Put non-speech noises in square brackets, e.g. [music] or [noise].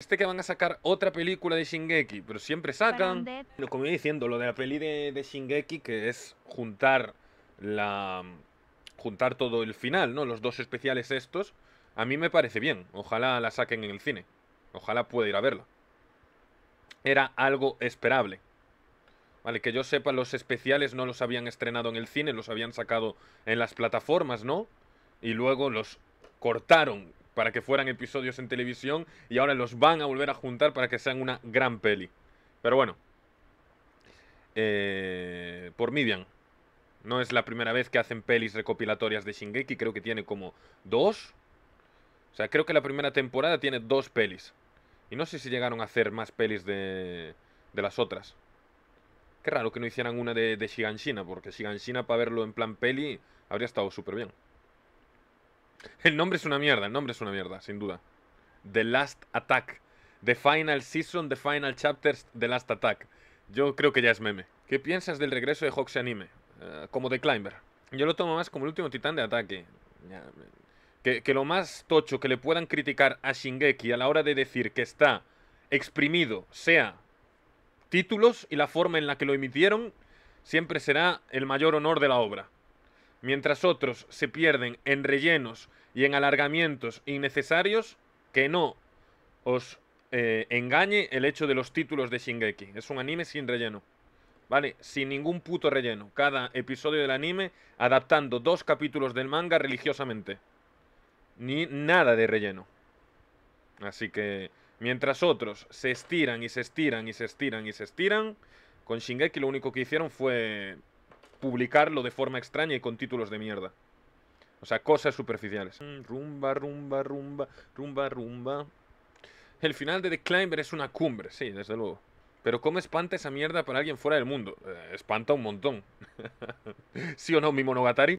Este que van a sacar otra película de Shingeki, pero siempre sacan. Como iba diciendo, lo de la peli de, de Shingeki, que es juntar la. juntar todo el final, ¿no? Los dos especiales estos. A mí me parece bien. Ojalá la saquen en el cine. Ojalá pueda ir a verla. Era algo esperable. Vale, que yo sepa, los especiales no los habían estrenado en el cine, los habían sacado en las plataformas, ¿no? Y luego los cortaron para que fueran episodios en televisión y ahora los van a volver a juntar para que sean una gran peli. Pero bueno, eh, por Midian. No es la primera vez que hacen pelis recopilatorias de Shingeki, creo que tiene como dos. O sea, creo que la primera temporada tiene dos pelis. Y no sé si llegaron a hacer más pelis de, de las otras. Qué raro que no hicieran una de, de Shiganshina, porque Shiganshina para verlo en plan peli habría estado súper bien. El nombre es una mierda, el nombre es una mierda, sin duda. The Last Attack. The Final Season, The Final Chapters, The Last Attack. Yo creo que ya es meme. ¿Qué piensas del regreso de Hoxie Anime? Eh, como The Climber. Yo lo tomo más como el último titán de ataque. que, que lo más tocho que le puedan criticar a Shingeki a la hora de decir que está exprimido sea títulos y la forma en la que lo emitieron, siempre será el mayor honor de la obra mientras otros se pierden en rellenos y en alargamientos innecesarios, que no os eh, engañe el hecho de los títulos de Shingeki. Es un anime sin relleno. ¿Vale? Sin ningún puto relleno. Cada episodio del anime adaptando dos capítulos del manga religiosamente. Ni nada de relleno. Así que mientras otros se estiran y se estiran y se estiran y se estiran, con Shingeki lo único que hicieron fue publicarlo de forma extraña y con títulos de mierda. O sea, cosas superficiales. Mm, rumba, rumba, rumba, rumba, rumba. El final de The Climber es una cumbre, sí, desde luego. Pero ¿cómo espanta esa mierda para alguien fuera del mundo? Eh, espanta un montón. [laughs] ¿Sí o no, mi monogatari?